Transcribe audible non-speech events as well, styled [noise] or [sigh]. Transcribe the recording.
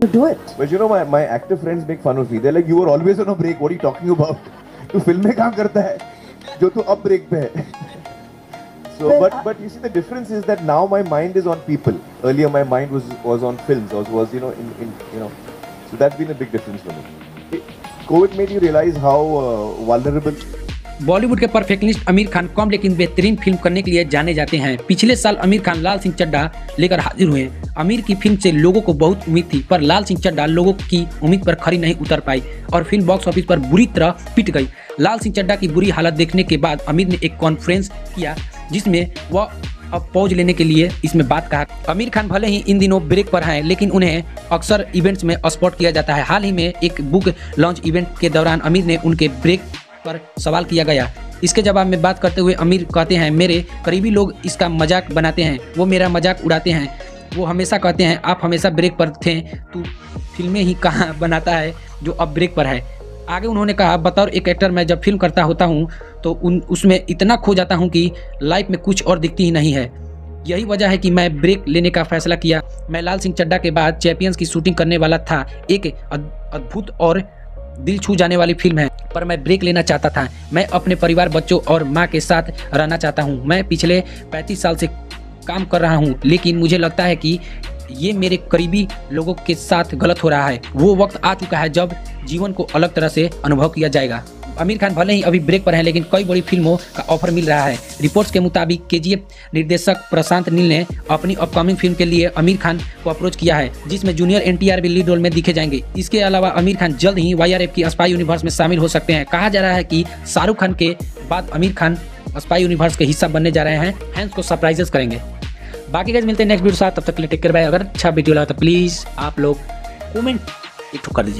to do it. But you know, my, my actor friends make fun of me. They're like, you were always on a break. What are you talking about? [laughs] तू film में काम करता है जो तू अब break पे है [laughs] So, Well, but I- but you see, the difference is that now my mind is on people. Earlier, my mind was was on films, was was you know in, in you know. So that's been a big difference for me. It, COVID made you realize how uh, vulnerable Bollywood के perfectionist Aamir Khan कम लेकिन बेहतरीन film करने के लिए जाने जाते हैं। पिछले साल आमिर खान लाल सिंह चड्डा लेकर हाजिर हुए। आमिर की फ़िल्म से लोगों को बहुत उम्मीद थी, पर लाल सिंह चड्डा लोगों की उम्मीद पर खरी नहीं उतर पाई और फ़िल्म बॉक्स ऑफ़िस पर बुरी तरह पिट गई। लाल सिंह चड्डा की बुरी हालत देखने के बाद आमिर ने एक कॉन्फ्रेंस किया, जिसमें वह अब पॉज लेने के लिए इसमें बात कहा। आमिर खान भले ही इन दिनों ब्रेक पर हैं, लेकिन उन्हें अक्सर इवेंट्स में स्पॉट किया जाता है। हाल ही में एक बुक लॉन्च इवेंट के दौरान आमिर ने उनके ब्रेक पर सवाल किया गया। इसके जवाब में बात करते हुए अमीर कहते हैं, मेरे करीबी लोग इसका मज़ाक बनाते हैं, वो मेरा मज़ाक उड़ाते हैं, वो हमेशा कहते हैं, आप हमेशा ब्रेक पर थे, तू फ़िल्में ही कहाँ बनाता है, जो अब ब्रेक पर है? आगे उन्होंने कहा, बतौर एक एक्टर मैं जब फ़िल्म करता होता हूँ तो उन, उसमें इतना खो जाता हूँ कि लाइफ में कुछ और दिखती ही नहीं है। यही वजह है कि मैं ब्रेक लेने का फैसला किया। मैं लाल सिंह चड्डा के बाद चैंपियंस की शूटिंग करने वाला था। एक अद्भुत और दिल छू जाने वाली फ़िल्म है, पर मैं ब्रेक लेना चाहता था। मैं अपने परिवार, बच्चों और माँ के साथ रहना चाहता हूँ। मैं पिछले 35 साल से काम कर रहा हूँ, लेकिन मुझे लगता है कि ये मेरे करीबी लोगों के साथ गलत हो रहा है। वो वक्त आ चुका है जब जीवन को अलग तरह से अनुभव किया जाएगा। आमिर खान भले ही अभी ब्रेक पर हैं, लेकिन कई बड़ी फ़िल्मों का ऑफ़र मिल रहा है। रिपोर्ट्स के मुताबिक के निर्देशक प्रशांत नील ने अपनी अपकमिंग फ़िल्म के लिए आमिर खान को अप्रोच किया है, जिसमें जूनियर एनटीआर भी लीड रोल में दिखे जाएँगे। इसके अलावा आमिर खान जल्द ही वाईआरएफ की स्पाई यूनिवर्स में शामिल हो सकते हैं। कहा जा रहा है कि शाहरुख खान के बाद आमिर खान स्पाई यूनिवर्स के हिस्सा बनने जा रहे हैं। फैंस को सरप्राइजेस करेंगे। बाकी गाइस मिलते हैं नेक्स्ट वीडियो साथ। तब तक के लिए टेक केयर बाय अगर अच्छा वीडियो लगा तो प्लीज़ आप लोग कमेंट एक कर दीजिए।